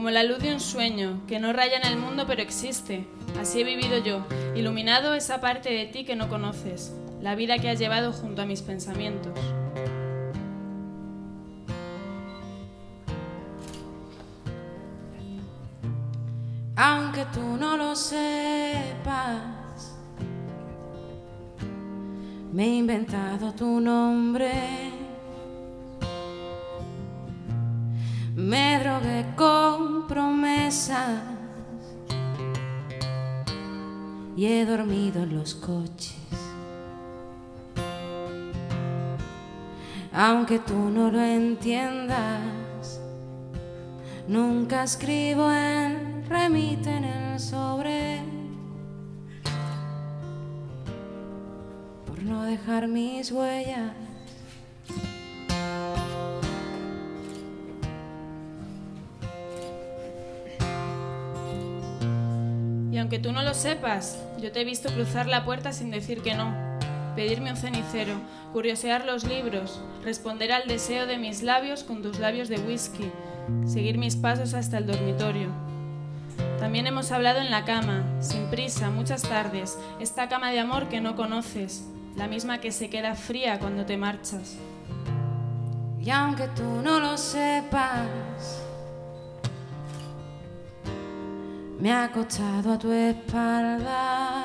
como la luz de un sueño, que no raya en el mundo pero existe. Así he vivido yo, iluminado esa parte de ti que no conoces, la vida que has llevado junto a mis pensamientos. Aunque tú no lo sepas, me he inventado tu nombre. Me drogué con y he dormido en los coches. Aunque tú no lo entiendas, nunca escribo en remite en el sobre por no dejar mis huellas. Aunque tú no lo sepas, yo te he visto cruzar la puerta sin decir que no, pedirme un cenicero, curiosear los libros, responder al deseo de mis labios con tus labios de whisky, seguir mis pasos hasta el dormitorio. También hemos hablado en la cama, sin prisa, muchas tardes, esta cama de amor que no conoces, la misma que se queda fría cuando te marchas. Y aunque tú no lo sepas, me ha acostado a tu espalda.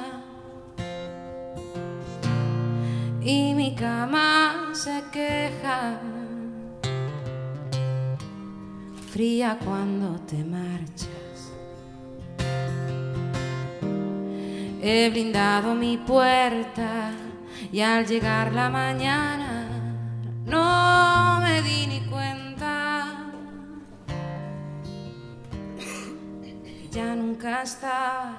Y mi cama se queja, fría cuando te marchas. He blindado mi puerta y al llegar la mañana no me di ni cuenta nunca estás.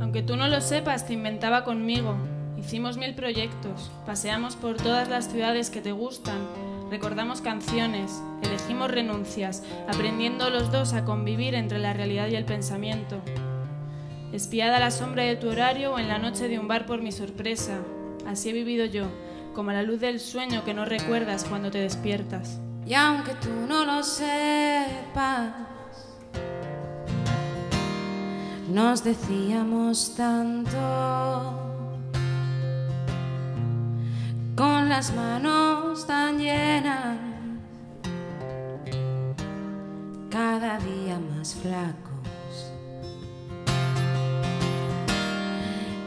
Aunque tú no lo sepas, te inventaba conmigo. Hicimos mil proyectos, paseamos por todas las ciudades que te gustan, recordamos canciones, elegimos renuncias, aprendiendo los dos a convivir entre la realidad y el pensamiento. Espiada a la sombra de tu horario o en la noche de un bar por mi sorpresa, así he vivido yo, como la luz del sueño que no recuerdas cuando te despiertas. Y aunque tú no lo sepas, nos decíamos tanto, con las manos tan llenas, cada día más flacos.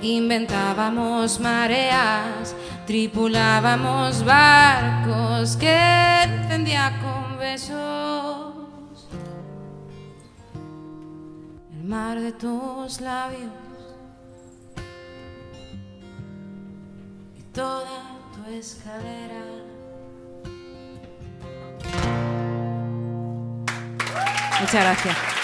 Inventábamos mareas, tripulábamos barcos que encendía con besos el mar de tus labios y toda tu escalera. Muchas gracias.